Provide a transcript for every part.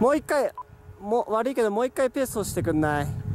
もう一回も悪いけどもう一回ペースをしてくんない？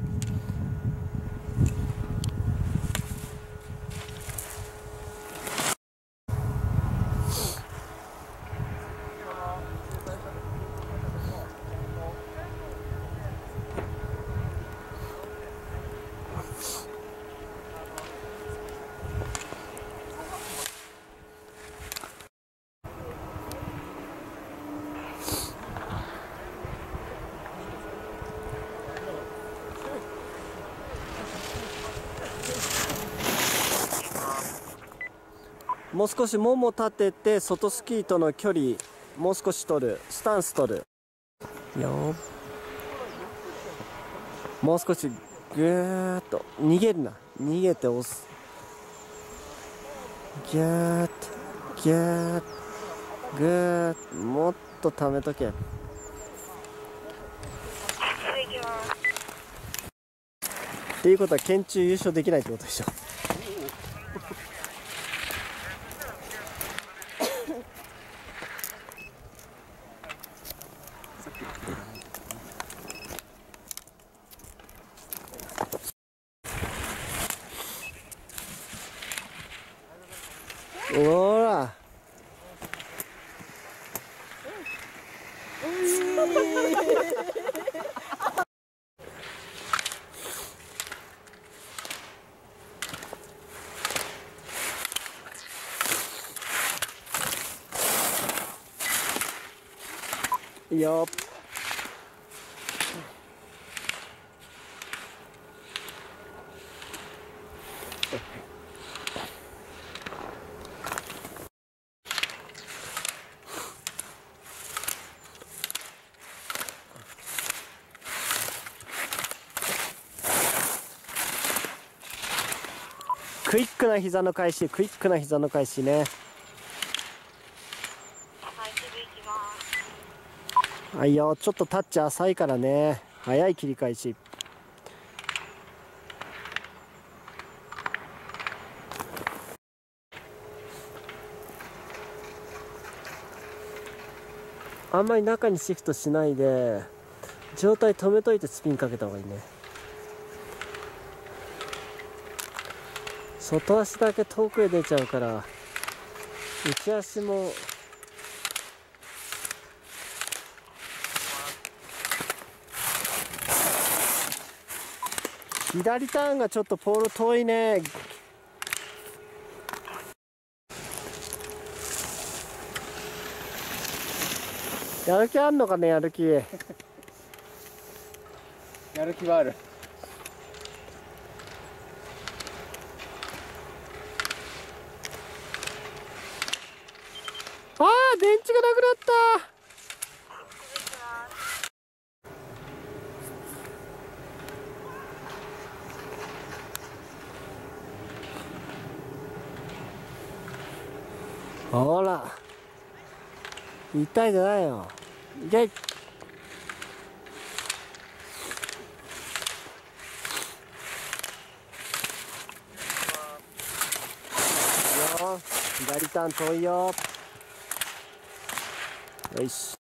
もう少しもも立てて外スキーとの距離もう少し取るスタンス取る。よもう少しぐーっと逃げるな。逃げて押す。ギューッとギューッとぐーっともっと溜めとけ。っていうことは県中優勝できないってことでしょ。ほらクイックな膝の返しクイックな膝の返しね。はいよちょっとタッチ浅いからね。早い切り返し。あんまり中にシフトしないで状態止めといてスピンかけた方がいいね。外足だけ遠くへ出ちゃうから内足も左ターンがちょっとポール遠いね。やる気あんのかねやる気。やる気はある。電池がなくなった。ほら。痛いじゃないよ。いけいよ左ターン遠いよよし